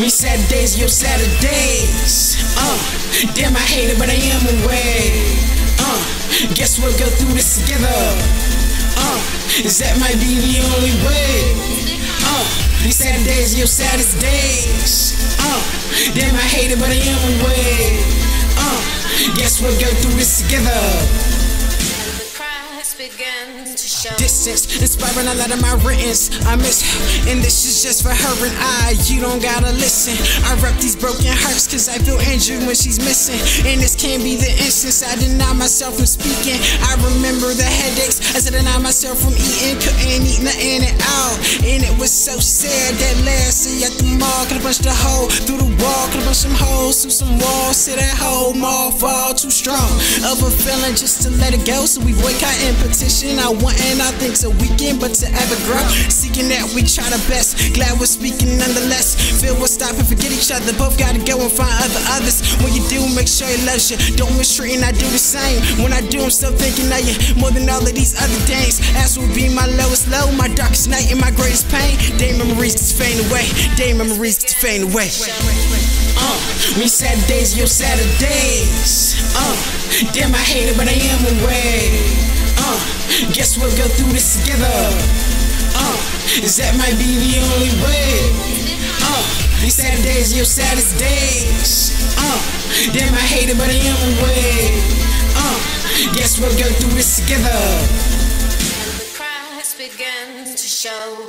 We Saturdays, yo Saturdays. Uh, damn, I hate it, but I am away. Uh, guess we'll go through this together. Uh, that might be the only way. Uh, we Saturdays, yo Saturdays. Uh, damn, I hate it, but I am away. Uh, guess we'll go through this together to show. Distance, inspiring a lot of my writtens. I miss, and this is just for her and I. You don't gotta listen. I rep these broken hearts cause I feel injured when she's missing. And this can't be the instance I deny myself from speaking. I remember the headaches as I deny myself from eating. Couldn't eat nothing at all. And was so sad that last day at the mall. Could've punched a hole through the wall. Could've punched some holes through some walls. See that whole mall fall too strong. Of a feeling just to let it go. So we boycott and petition. I want and I think so weekend, but to ever grow. Seeking that we try the best. Glad we're speaking nonetheless. Feel we'll stop and forget each other. Both gotta go and find other others. When you do, make sure you love you. Don't mistreat and I do the same. When I do, I'm still thinking of you more than all of these other things. As will be my lowest low, my darkest night, and my greatest pain. Day memories just fade away. Day memories just fade away. Uh, we Saturdays, yo Saturdays. Uh, damn, I hate it, but I am away. Uh, guess we'll go through this together. Uh, that might be the only way. Uh, these Saturdays, your saddest days. Uh, damn, I hate it, but I am away. Uh, guess we'll go through this together. And the cracks began to show.